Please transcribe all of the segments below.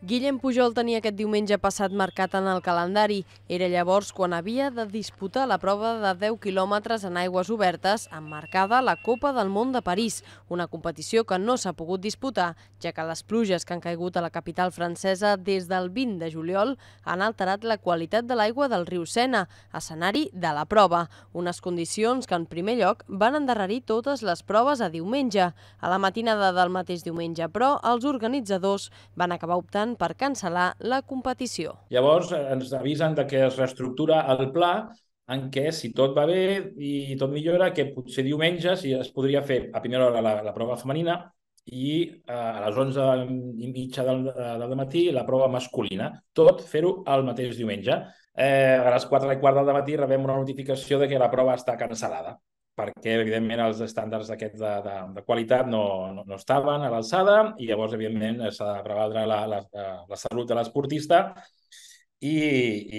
Guillem Pujol tenia aquest diumenge passat marcat en el calendari. Era llavors quan havia de disputar la prova de 10 quilòmetres en aigües obertes, emmarcada la Copa del Món de París, una competició que no s'ha pogut disputar, ja que les pluges que han caigut a la capital francesa des del 20 de juliol han alterat la qualitat de l'aigua del riu Sena, escenari de la prova, unes condicions que en primer lloc van endarrerir totes les proves a diumenge. A la matinada del mateix diumenge, però, els organitzadors van acabar optant optant per cancel·lar la competició. Llavors eh, ens avisen de que es reestructura el pla en què, si tot va bé i tot millora, que potser diumenge si es podria fer a primera hora la, la prova femenina i eh, a les 11 i mitja del, del matí la prova masculina. Tot fer-ho el mateix diumenge. Eh, a les 4 i quart del matí rebem una notificació de que la prova està cancel·lada perquè, evidentment, els estàndards d'aquests de, de, de qualitat no, no, no estaven a l'alçada i llavors, evidentment, s'ha de prevaldre la, la, la salut de l'esportista i,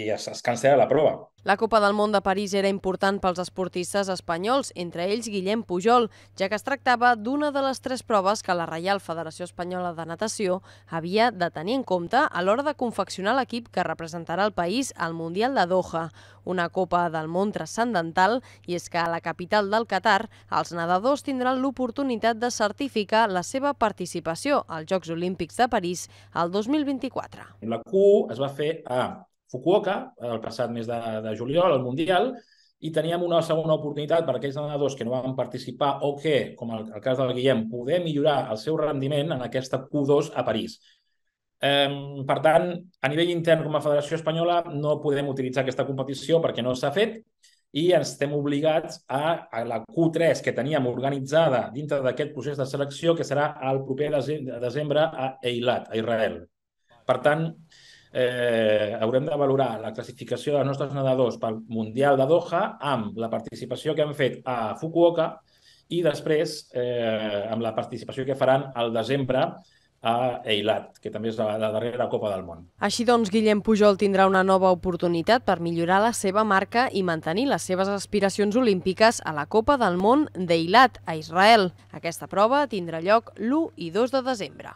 i es, es cancela la prova. La Copa del Món de París era important pels esportistes espanyols, entre ells Guillem Pujol, ja que es tractava d'una de les tres proves que la Reial Federació Espanyola de Natació havia de tenir en compte a l'hora de confeccionar l'equip que representarà el país al Mundial de Doha, una Copa del Món transcendental, i és que a la capital del Qatar els nedadors tindran l'oportunitat de certificar la seva participació als Jocs Olímpics de París el 2024. La Q es va fer a Fukuoka, el passat mes de, de juliol, al Mundial, i teníem una segona oportunitat per a aquells nedadors que no van participar o que, com el, el cas del Guillem, poder millorar el seu rendiment en aquesta Q2 a París. Eh, per tant, a nivell intern com a Federació Espanyola no podem utilitzar aquesta competició perquè no s'ha fet i ens estem obligats a, a la Q3 que teníem organitzada dintre d'aquest procés de selecció que serà el proper desembre a Eilat, a Israel. Per tant, eh, haurem de valorar la classificació dels nostres nedadors pel Mundial de Doha amb la participació que han fet a Fukuoka i després eh, amb la participació que faran al desembre a Eilat, que també és la, la darrera Copa del Món. Així doncs, Guillem Pujol tindrà una nova oportunitat per millorar la seva marca i mantenir les seves aspiracions olímpiques a la Copa del Món d'Eilat, a Israel. Aquesta prova tindrà lloc l'1 i 2 de desembre.